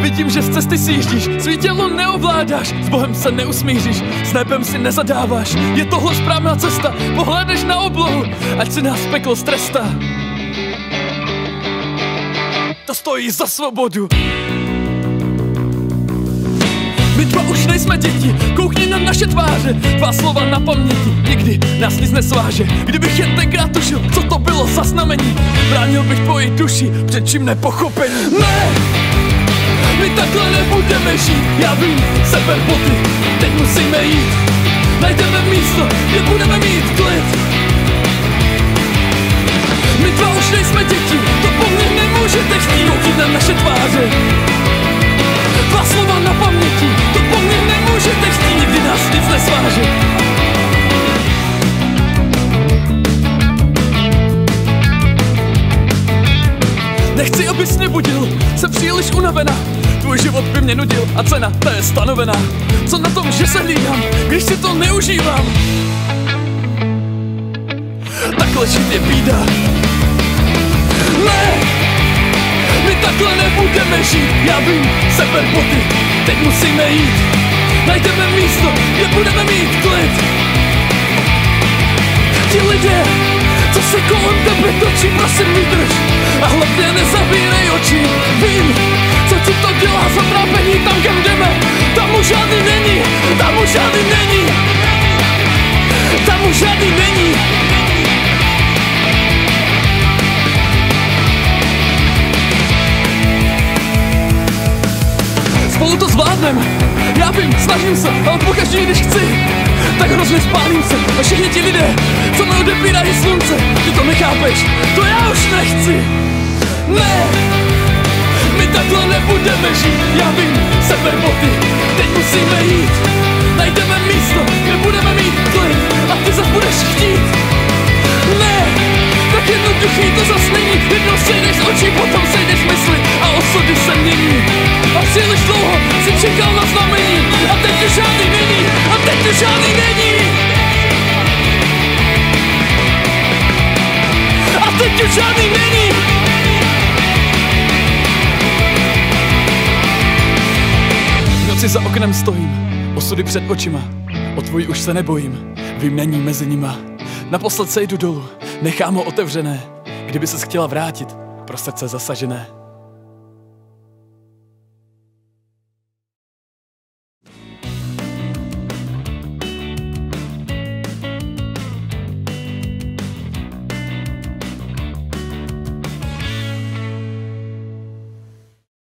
Vidím, že z cesty si jíždíš, svý tělo neovládáš, s Bohem se neusmíříš, s nebem si nezadáváš. Je tohle správná cesta, pohledeš na oblohu, ať si nás peklo stresta. To stojí za svobodu. My dva už nejsme děti, koukni na naše tváře. Tvá slova na paměti, nikdy nás nic nesváže. Kdybych jen tenkrát tušil, co to bylo za znamení. Bránil bych tvoji duši před čím nepochopení Ne! My takhle nebudeme žít, já vím, seber boty, Nechci, abys mě budil, jsem příliš unavená. Tvůj život by mě nudil a cena, ta je stanovená. Co na tom, že se hlídám, když si to neužívám? Takhle žít je bída. Ne! My takhle nebudeme žít, já vím, seber boty, teď musíme jít. Najdeme místo, kde budeme mít klid. Ti lidé, co se kolem tebe točí, prosím vydrž. A zvládnem, já vím, snažím se, ale pokaždé, když chci Tak hrozně spálím se. A všichni ti lidé, co mi odepírají slunce Ty to nechápeš, to já už nechci. Ne, my takhle nebudeme žít, já vím, seber boty, teď musíme jít. Najdeme místo, kde budeme mít klid. A ty zas budeš chtít. Ne, tak jednoduchý to zas není, jednou sejdeš z očí, potom sejdeš mysli a osudy se mění. A příliš dlouho si čekal na znamení. A teď už žádný není, a teď už žádný není. A teď už žádný není. V noci za oknem stojím, osudy před očima, o tvůj už se nebojím, vím není mezi nima. Naposled sejdu dolů, nechám ho otevřené, kdyby se chtěla vrátit, pro srdce zasažené.